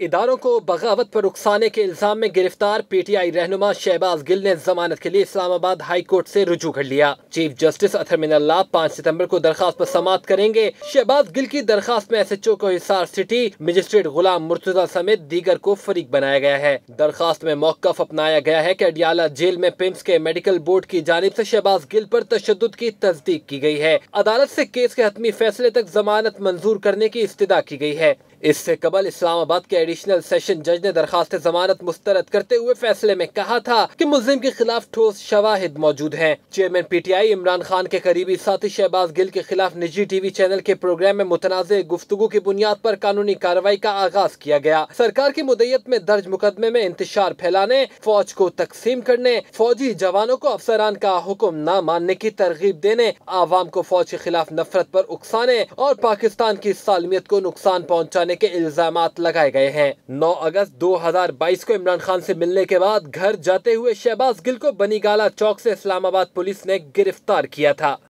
इदारों को बगावत पर उकसाने के इल्ज़ाम में गिरफ़्तार पीटीआई रहनुमा शहबाज गिल ने जमानत के लिए इस्लामाबाद हाई कोर्ट से रुजू कर लिया। चीफ जस्टिस अथरमिनल्ला पाँच सितंबर को दरखास्त पर समाप्त करेंगे। शहबाज गिल की दरखास्त में एस एच ओ को हिसार सिटी, मजिस्ट्रेट गुलाम मुर्तजा समेत दीगर को फरीक बनाया गया है। दरखास्त में मौकफ अपनाया गया है की अडियाला जेल में पिम्स के मेडिकल बोर्ड की जानब ऐसी शहबाज गिल आरोप तशद की तस्दीक की गई है। अदालत ऐसी केस के हतमी फैसले तक जमानत मंजूर करने की इस्तः की गई है। इससे कबल इस्लामाबाद के एडिशनल सेशन जज ने दरखास्त जमानत मुस्तरद करते हुए फैसले में कहा था कि मुलिम के खिलाफ ठोस शवाहिद मौजूद हैं। चेयरमैन पीटीआई इमरान खान के करीबी साथी शहबाज गिल के खिलाफ निजी टीवी चैनल के प्रोग्राम में मुतनाज़ गुफ्तु की बुनियाद पर कानूनी कार्रवाई का आगाज़ किया गया सरकार की मुदैयत में दर्ज मुकदमे में इंतज़ार फैलाने, फौज को तकसीम करने, फौजी जवानों को अफसरान का हुक्म न मानने की तरगीब देने, आवाम को फौज के खिलाफ नफरत पर उकसाने और पाकिस्तान की सालमियत को नुकसान पहुँचाने के इल्ज़ाम लगाए गए हैं। 9 अगस्त 2022 को इमरान खान से मिलने के बाद घर जाते हुए शहबाज गिल को बनीगाला चौक से इस्लामाबाद पुलिस ने गिरफ़्तार किया था।